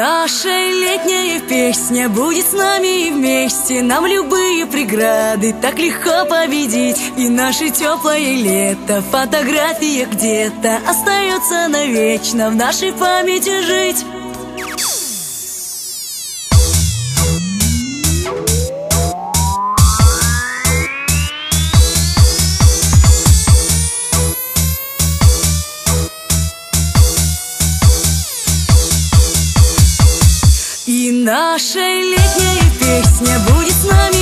Наша летняя песня будет с нами и вместе. Нам любые преграды так легко победить. И наше теплое лето фотография где-то Остается навечно в нашей памяти жить. И наша летняя песня будет с нами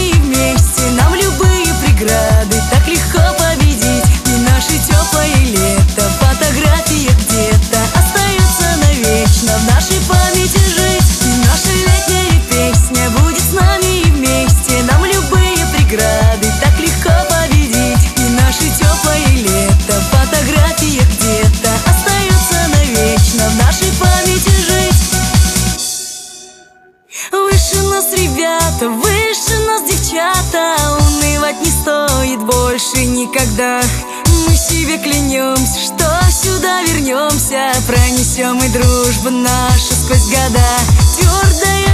нас ребята, выше нас девчата. Унывать не стоит больше никогда. Мы себе клянемся, что сюда вернемся. Пронесем и дружбу нашу сквозь года. Твердая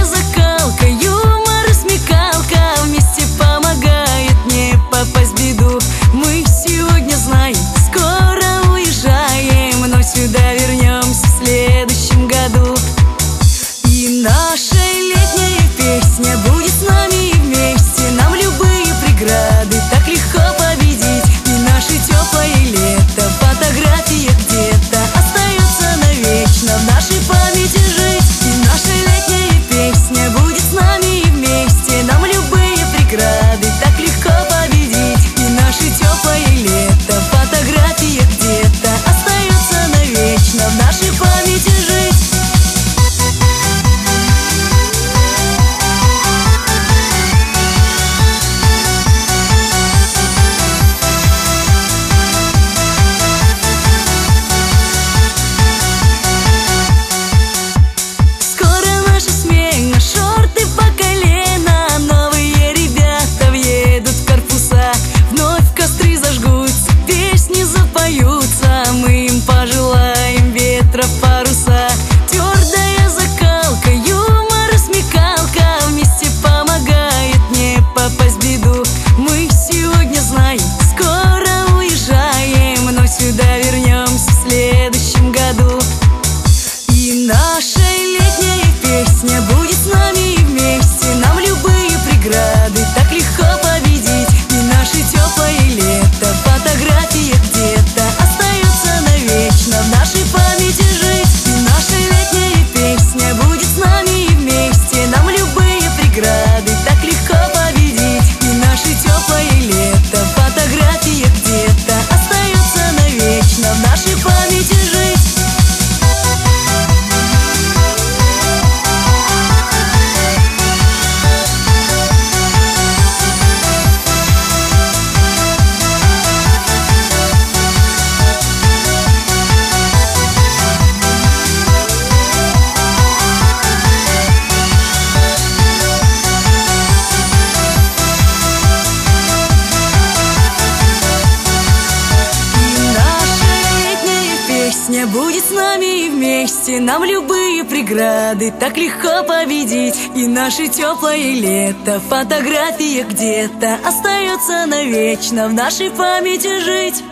Будет с нами и вместе. Нам любые преграды так легко победить. И наше теплое лето Фотография где-то Остается навечно в нашей памяти жить.